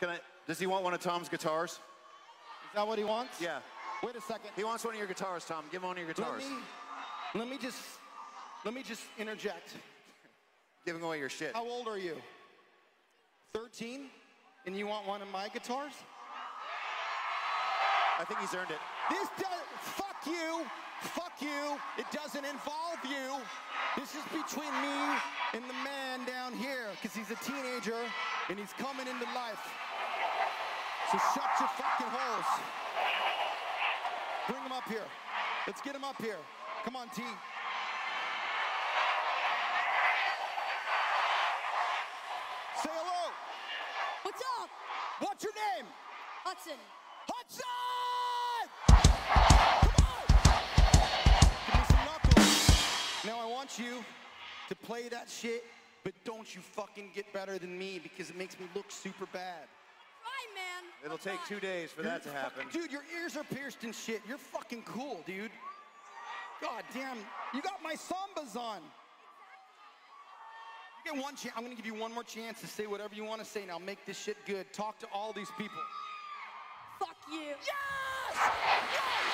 Can I? Does he want one of Tom's guitars? Is that what he wants? Yeah. Wait a second. He wants one of your guitars, Tom. Give him one of your guitars. Let me, let me just, let me just interject. Giving away your shit. How old are you? 13? And you want one of my guitars? I think he's earned it. This does, fuck you, fuck you. It doesn't involve you. This is between me and the man down here, because he's a teenager and he's coming into life. So shut your fucking holes. Bring him up here. Let's get him up here. Come on, T. Say hello. What's up? What's your name? Hudson. Hudson! Come on! Give me some knuckles. Now I want you to play that shit, but don't you fucking get better than me because it makes me look super bad. Try, man. It'll Come take on. two days for that to happen. fucking- Dude, your ears are pierced and shit. You're fucking cool, dude. God damn, you got my sambas on. You get one chance. I'm gonna give you one more chance to say whatever you want to say now. Make this shit good. Talk to all these people. Fuck you. Yes! God,